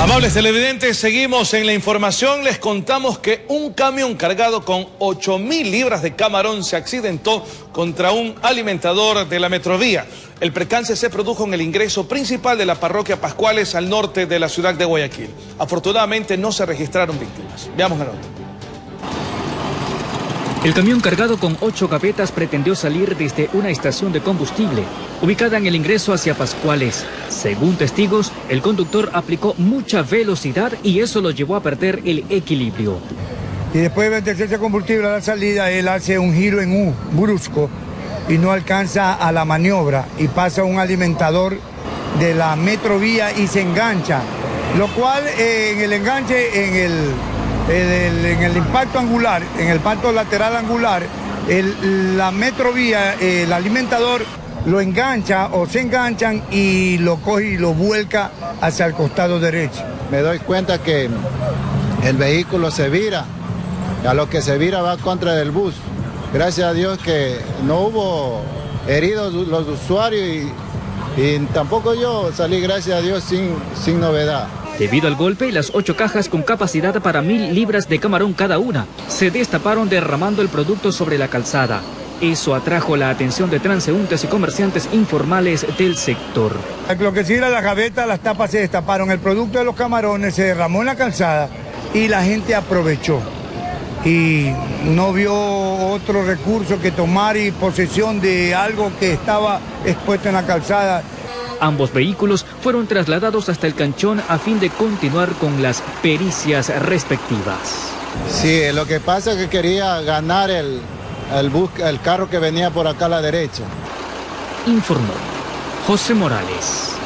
Amables televidentes, seguimos en la información. Les contamos que un camión cargado con 8 mil libras de camarón se accidentó contra un alimentador de la Metrovía. El percance se produjo en el ingreso principal de la parroquia Pascuales al norte de la ciudad de Guayaquil. Afortunadamente no se registraron víctimas. Veamos la nota. El camión cargado con ocho gavetas pretendió salir desde una estación de combustible ubicada en el ingreso hacia Pascuales. Según testigos, el conductor aplicó mucha velocidad y eso lo llevó a perder el equilibrio. Y después de meterse combustible a la salida, él hace un giro en U brusco y no alcanza a la maniobra y pasa un alimentador de la metrovía y se engancha. Lo cual eh, en el enganche, en el en el impacto angular, en el impacto lateral angular, la metrovía, el alimentador lo engancha o se enganchan y lo coge y lo vuelca hacia el costado derecho. Me doy cuenta que el vehículo se vira, a lo que se vira va contra del bus. Gracias a Dios que no hubo heridos los usuarios y, y tampoco yo salí, gracias a Dios, sin, sin novedad. Debido al golpe, las ocho cajas con capacidad para mil libras de camarón cada una se destaparon derramando el producto sobre la calzada. Eso atrajo la atención de transeúntes y comerciantes informales del sector. Lo que sí era la gaveta, las tapas se destaparon, el producto de los camarones se derramó en la calzada y la gente aprovechó. Y no vio otro recurso que tomar y posesión de algo que estaba expuesto en la calzada. Ambos vehículos fueron trasladados hasta el canchón a fin de continuar con las pericias respectivas. Sí, lo que pasa es que quería ganar el, el, el carro que venía por acá a la derecha. Informó José Morales.